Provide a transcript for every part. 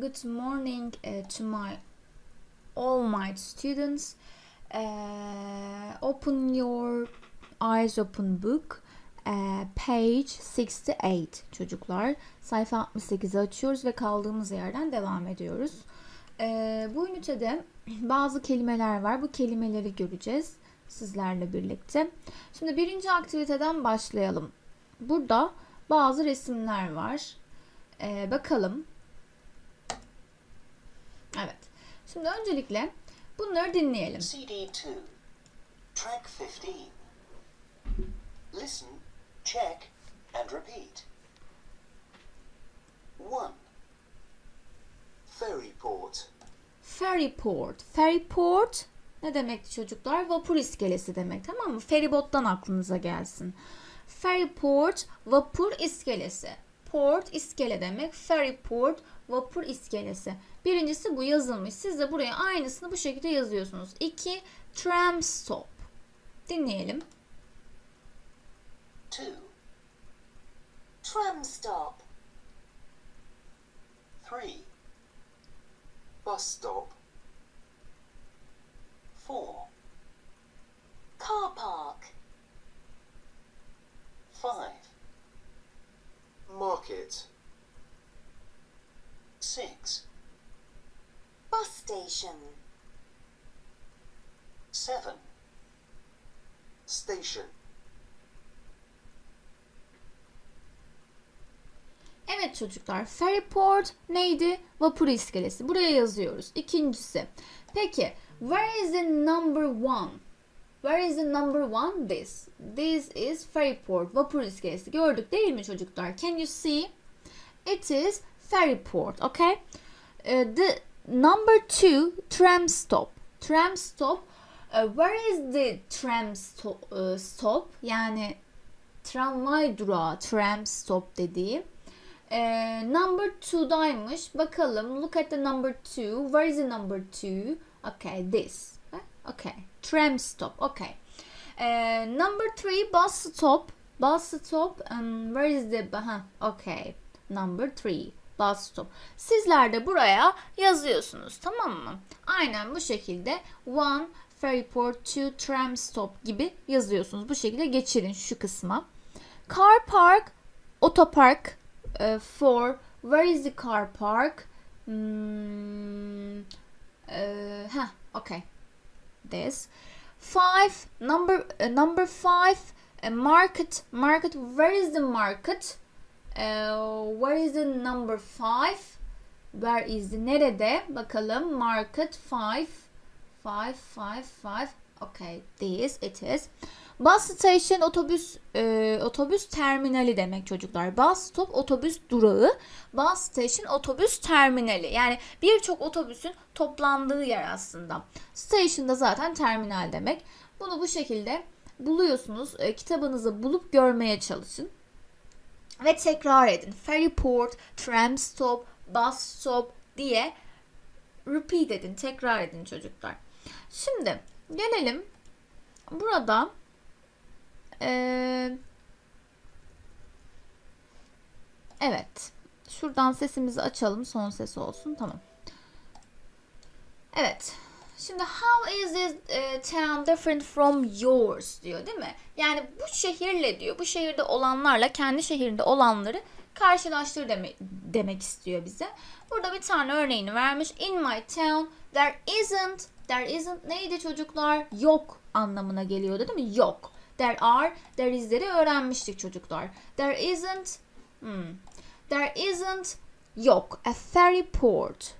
Good morning uh, to my all my students. Uh, open your eyes open book. Uh, page 68 çocuklar. Sayfa 68'i açıyoruz ve kaldığımız yerden devam ediyoruz. Uh, bu ünitede bazı kelimeler var. Bu kelimeleri göreceğiz sizlerle birlikte. Şimdi birinci aktiviteden başlayalım. Burada bazı resimler var. Ee, bakalım. Evet. Şimdi öncelikle bunları dinleyelim. CD2, track 15. Listen, check, and repeat. 1. Ferryport. Ferryport. Ferryport ne demekti çocuklar? Vapur iskelesi demek tamam mı? Feribottan aklınıza gelsin. Ferryport vapur iskelesi. Port iskele demek. Ferryport vapur iskelesi. Birincisi bu yazılmış. Siz de buraya aynısını bu şekilde yazıyorsunuz. 2. Tram stop. Dinleyelim. 2. Tram stop. 3. Bus stop. 4. Car park. 5. Market. 6. Bus station. 7. Station. Evet çocuklar, ferryport neydi? Vapur iskelesi. Buraya yazıyoruz. İkincisi. Peki, where is the number one? Where is the number one? This. This is ferryport. Vapur iskelesi. Gördük değil mi çocuklar? Can you see? It is ferryport. Okay? Uh, the number two, tram stop. Tram stop. Uh, where is the tram stop? Uh, stop? Yani tramvay durağı, tram stop dediği. E, number 2'daymış. Bakalım. Look at the number 2. Where is the number 2? Okay, this. Eh, okay. Tram stop. Okay. E, number 3 bus stop. Bus stop. Um, where is the... Ha, okay. Number 3. Bastu. Sizler de buraya yazıyorsunuz tamam mı? Aynen bu şekilde one Ferryport to tram stop gibi yazıyorsunuz. Bu şekilde geçirin şu kısma. Car park, otopark e, uh, for where is the car park? Hmm, uh, ha, okay. This. Five, number uh, number five, uh, market, market. Where is the market? Uh, where is the number five? Where is the nerede? Bakalım. Market five, five, five, five. Okay, this it is. Bus station otobüs e, otobüs terminali demek çocuklar. Bus stop otobüs durağı. Bus station otobüs terminali. Yani birçok otobüsün toplandığı yer aslında. Station da zaten terminal demek. Bunu bu şekilde buluyorsunuz. E, kitabınızı bulup görmeye çalışın. Ve tekrar edin. Ferryport, tram stop, bus stop diye repeat edin. Tekrar edin çocuklar. Şimdi gelelim burada ee, evet. Şuradan sesimizi açalım. Son ses olsun. Tamam. Evet. Şimdi how is this town different from yours diyor değil mi? Yani bu şehirle diyor. Bu şehirde olanlarla kendi şehirde olanları karşılaştır demek, demek istiyor bize. Burada bir tane örneğini vermiş. In my town there isn't there isn't neydi çocuklar? Yok anlamına geliyordu değil mi? Yok. There are, there is'leri öğrenmiştik çocuklar. There isn't, hmm, there isn't yok. A ferry port.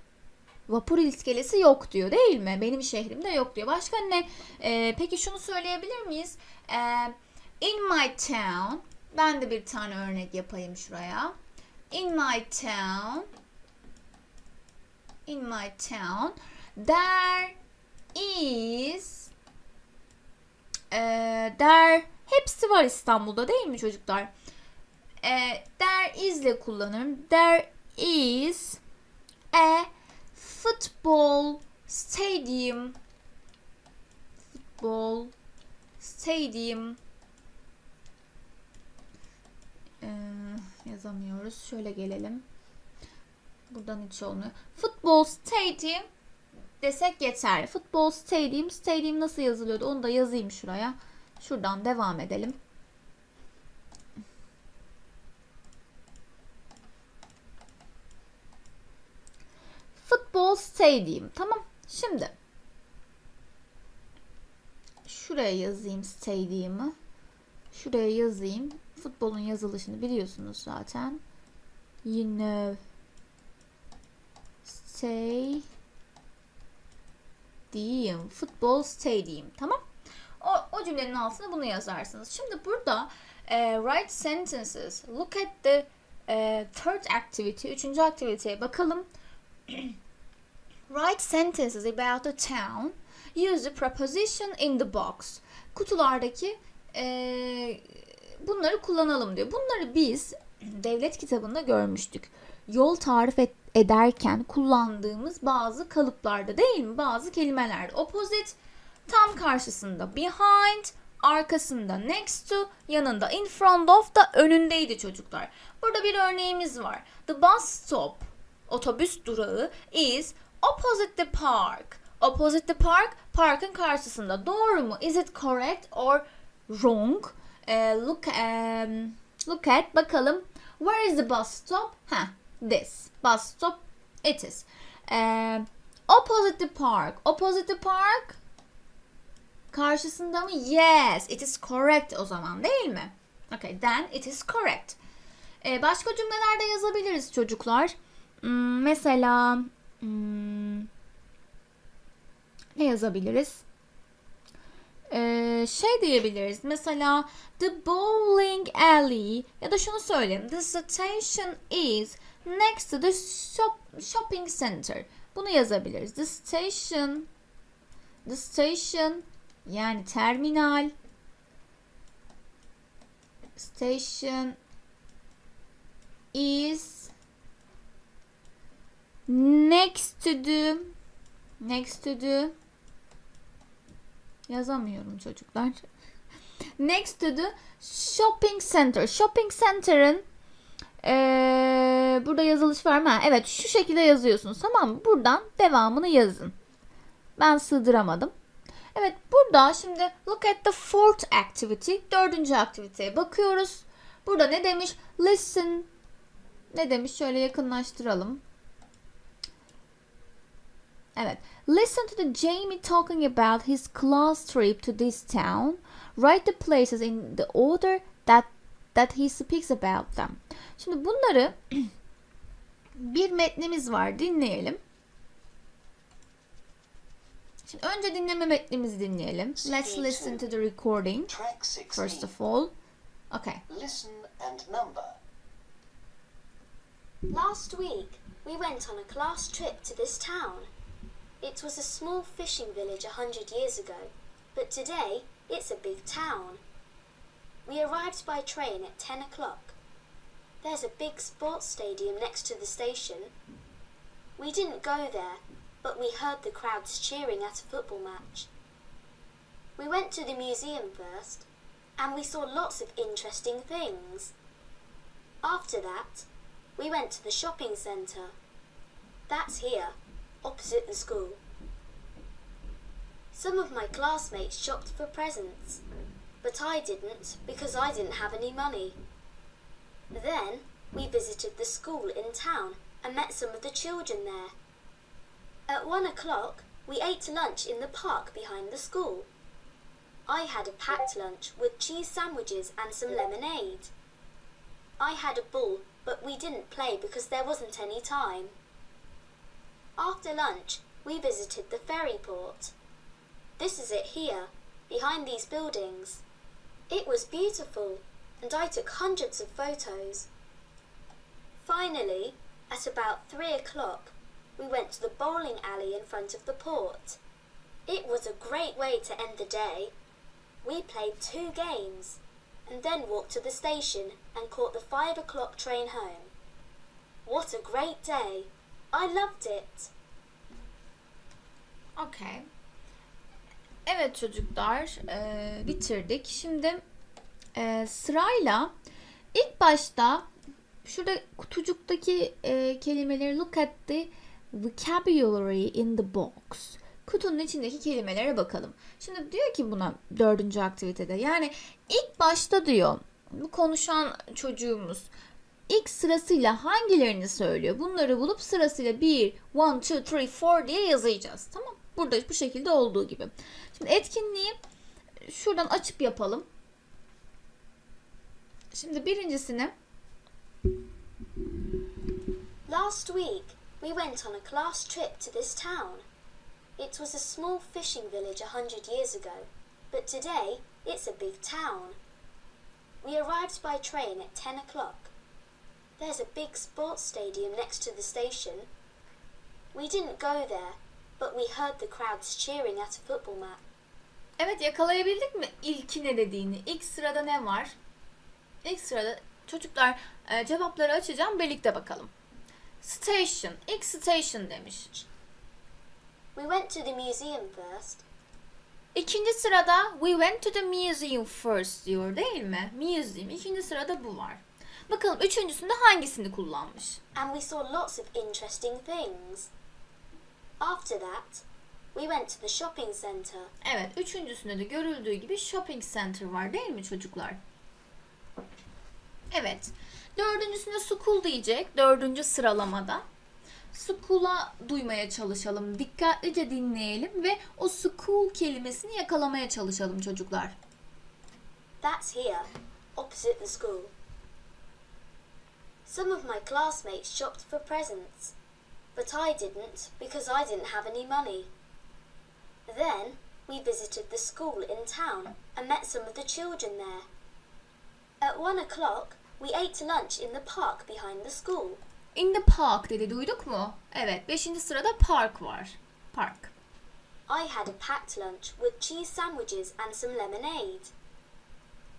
Vapur iskelesi yok diyor değil mi? Benim şehrimde yok diyor. Başka ne? Ee, peki şunu söyleyebilir miyiz? Ee, in my town, ben de bir tane örnek yapayım şuraya. In my town, in my town, there is e, der hepsi var İstanbul'da değil mi çocuklar? E, there is ile kullanırım. There is a football stadium football stadium e, yazamıyoruz. Şöyle gelelim. Buradan hiç olmuyor. Football stadium desek yeterli. Football stadium. Stadium nasıl yazılıyordu? Onu da yazayım şuraya. Şuradan devam edelim. Football stadium. Tamam. Şimdi şuraya yazayım stadium'ı. Şuraya yazayım. Futbolun yazılışını biliyorsunuz zaten. You know. Stadium. Football stadium. Tamam. O, o cümlenin altına bunu yazarsınız. Şimdi burada e, write sentences. Look at the e, third activity. Üçüncü aktiviteye bakalım. write sentences about the town. Use the preposition in the box. Kutulardaki e, bunları kullanalım diyor. Bunları biz devlet kitabında görmüştük. Yol tarif et, ederken kullandığımız bazı kalıplarda değil mi? Bazı kelimelerde. Opposite tam karşısında behind, arkasında next to, yanında in front of da önündeydi çocuklar. Burada bir örneğimiz var. The bus stop, otobüs durağı is opposite the park. Opposite the park, parkın karşısında. Doğru mu? Is it correct or wrong? Uh, look, um, look at bakalım. Where is the bus stop? Ha, this bus stop. It is. Uh, opposite the park. Opposite the park. Karşısında mı? Yes, it is correct o zaman değil mi? Okay, then it is correct. Ee, başka cümlelerde yazabiliriz çocuklar. Hmm, mesela hmm, ne yazabiliriz? Ee, şey diyebiliriz. Mesela the bowling alley ya da şunu söyleyeyim. The station is next to the shop, shopping center. Bunu yazabiliriz. The station the station yani terminal station is next to the next to the yazamıyorum çocuklar. Next to the shopping center. Shopping center'ın ee, burada yazılış var mı? Evet şu şekilde yazıyorsunuz tamam mı? Buradan devamını yazın. Ben sığdıramadım. Evet burada şimdi look at the fourth activity. Dördüncü aktiviteye bakıyoruz. Burada ne demiş? Listen. Ne demiş? Şöyle yakınlaştıralım. Evet. Listen to the Jamie talking about his class trip to this town. Write the places in the order that that he speaks about them. Şimdi bunları bir metnimiz var. Dinleyelim. Şimdi önce dinleme metnimizi dinleyelim. Let's listen to the recording Track 16. first of all. Okay. Listen and number. Last week, we went on a class trip to this town. It was a small fishing village a hundred years ago, but today it's a big town. We arrived by train at 10 o'clock. There's a big sports stadium next to the station. We didn't go there, but we heard the crowds cheering at a football match. We went to the museum first, and we saw lots of interesting things. After that, we went to the shopping centre. That's here, opposite the school. Some of my classmates shopped for presents, but I didn't because I didn't have any money. Then we visited the school in town and met some of the children there. At one o'clock, we ate lunch in the park behind the school. I had a packed lunch with cheese sandwiches and some lemonade. I had a ball, but we didn't play because there wasn't any time. After lunch, we visited the ferry port. This is it here, behind these buildings. It was beautiful, and I took hundreds of photos. Finally, at about three o'clock, we went to the bowling alley in front of the port. It was a great way to end the day. We played two games, and then walked to the station and caught the five o'clock train home. What a great day! I loved it. Okay. Evet çocuklar e, bitirdik. Şimdi e, sırayla ilk başta Şurada kutucuktaki e, kelimeleri look at the vocabulary in the box. Kutunun içindeki kelimelere bakalım. Şimdi diyor ki buna dördüncü aktivitede yani ilk başta diyor bu konuşan çocuğumuz ilk sırasıyla hangilerini söylüyor? Bunları bulup sırasıyla 1, 1, 2, 3, 4 diye yazacağız. Tamam. Burada bu şekilde olduğu gibi. Şimdi etkinliği şuradan açıp yapalım. Şimdi birincisini Last week, we went on a class trip to this town. It was a small fishing village a hundred years ago, but today it's a big town. We arrived by train at 10 o'clock. There's a big sports stadium next to the station. We didn't go there, but we heard the crowds cheering at a football match. Evet yakalayabildik mi ilki ne dediğini? İlk sırada ne var? İlk sırada çocuklar e, cevapları açacağım birlikte bakalım. Station. İlk station demiş. We went to the museum first. İkinci sırada we went to the museum first diyor değil mi? Museum. İkinci sırada bu var. Bakalım üçüncüsünde hangisini kullanmış? and we saw lots of interesting things. After that, we went to the shopping centre. Evet, üçüncüsünde de görüldüğü gibi shopping center var değil mi çocuklar? Evet. Dördüncüsünde school diyecek. Dördüncü sıralamada. School'a duymaya çalışalım. Dikkatlice dinleyelim ve o school kelimesini yakalamaya çalışalım çocuklar. That's here, opposite the school. Some of my classmates shopped for presents, but I didn't because I didn't have any money. Then we visited the school in town and met some of the children there. At one o'clock, we ate lunch in the park behind the school. In the park dedi duyduk mu? Evet. Beşinci sırada park var. Park. I had a packed lunch with cheese sandwiches and some lemonade.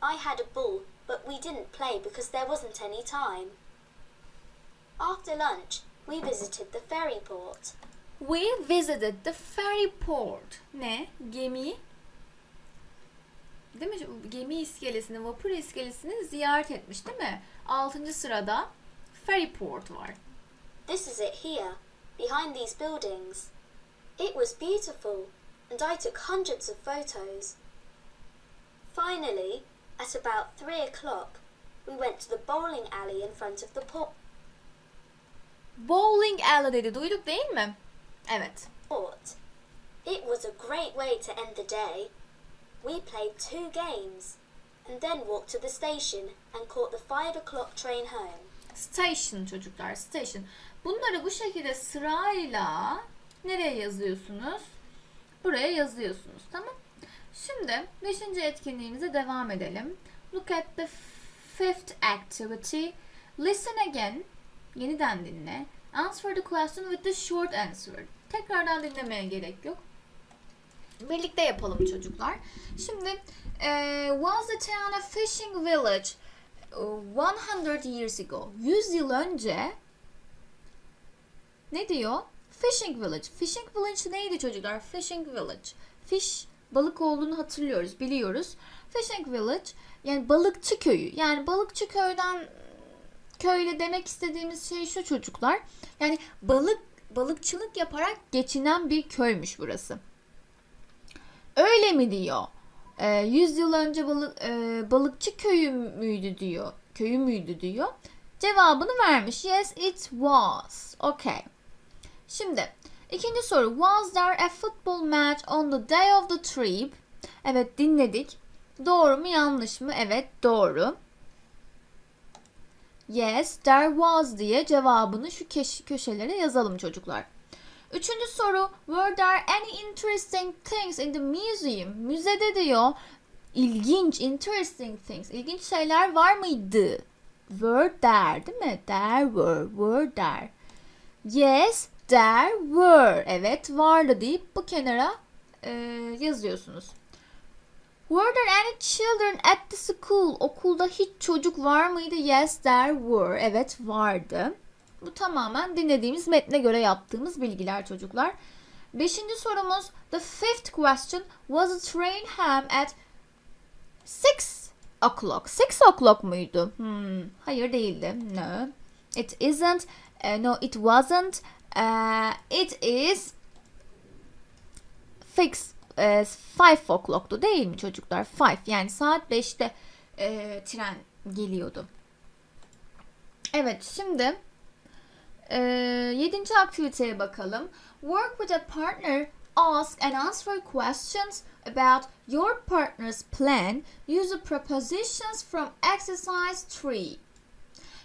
I had a ball, but we didn't play because there wasn't any time. After lunch, we visited the ferry port. We visited the ferry port. Ne? Gemi. Değil mi? Gemi iskelesini, vapur iskelesini ziyaret etmiş değil mi? Altıncı sırada ferry port var. This is it here, behind these buildings. It was beautiful, and I took hundreds of photos. Finally, at about three o'clock, we went to the bowling alley in front of the port. Bowling alley dedi. Duyduk değil mi? Evet. Port. It was a great way to end the day. We played two games and then walked to the station and caught the five o'clock train home. Station çocuklar. Station. Bunları bu şekilde sırayla nereye yazıyorsunuz? Buraya yazıyorsunuz. Tamam. Şimdi beşinci etkinliğimize devam edelim. Look at the fifth activity. Listen again. Yeniden dinle. Answer the question with the short answer. Tekrardan dinlemeye gerek yok. Birlikte yapalım çocuklar. Şimdi eh, was the town a fishing village eh, 100 years ago? 100 yıl önce ne diyor? Fishing village. Fishing village neydi çocuklar? Fishing village. Fish balık olduğunu hatırlıyoruz, biliyoruz. Fishing village yani balıkçı köyü. Yani balıkçı köyden köyle demek istediğimiz şey şu çocuklar. Yani balık balıkçılık yaparak geçinen bir köymüş burası. Öyle mi diyor? Ee, 100 yıl önce balık, e, balıkçı köyü müydü diyor. Köyü müydü diyor. Cevabını vermiş. Yes it was. Okay. Şimdi ikinci soru. Was there a football match on the day of the trip? Evet dinledik. Doğru mu yanlış mı? Evet doğru. Yes, there was diye cevabını şu köşelere yazalım çocuklar. Üçüncü soru. Were there any interesting things in the museum? Müzede diyor. İlginç, interesting things. İlginç şeyler var mıydı? Were there değil mi? There were, were there. Yes, there were. Evet, vardı deyip bu kenara e, yazıyorsunuz. Were there any children at the school? Okulda hiç çocuk var mıydı? Yes, there were. Evet, vardı. Bu tamamen dinlediğimiz metne göre yaptığımız bilgiler çocuklar. Beşinci sorumuz. The fifth question. Was the train ham at 6 o'clock. Six o'clock muydu? Hmm, hayır değildi. No. It isn't. Uh, no, it wasn't. Uh, it is fix e, five o'clock'tu değil mi çocuklar? Five yani saat 5'te e, tren geliyordu. Evet şimdi e, yedinci aktiviteye bakalım. Work with a partner, ask and answer questions about your partner's plan. Use the prepositions from exercise 3.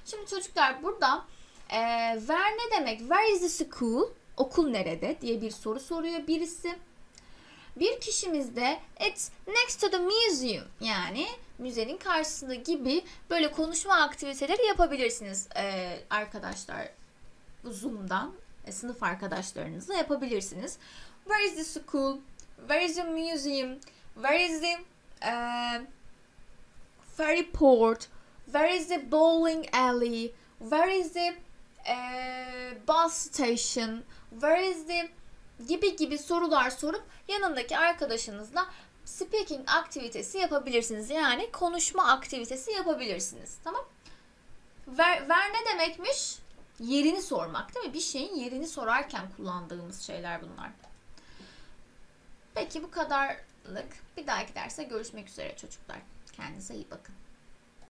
Şimdi çocuklar burada e, where ne demek? Where is the school? Okul nerede diye bir soru soruyor birisi. Bir kişimiz de it's next to the museum yani müzenin karşısında gibi böyle konuşma aktiviteleri yapabilirsiniz e, arkadaşlar. Zoom'dan e, sınıf arkadaşlarınızla yapabilirsiniz. Where is the school? Where is the museum? Where is the uh, ferry port? Where is the bowling alley? Where is the uh, bus station? Where is the gibi gibi sorular sorup yanındaki arkadaşınızla speaking aktivitesi yapabilirsiniz. Yani konuşma aktivitesi yapabilirsiniz. Tamam? Ver, ver ne demekmiş? Yerini sormak değil mi? Bir şeyin yerini sorarken kullandığımız şeyler bunlar. Peki bu kadarlık. Bir dahaki derse görüşmek üzere çocuklar. Kendinize iyi bakın.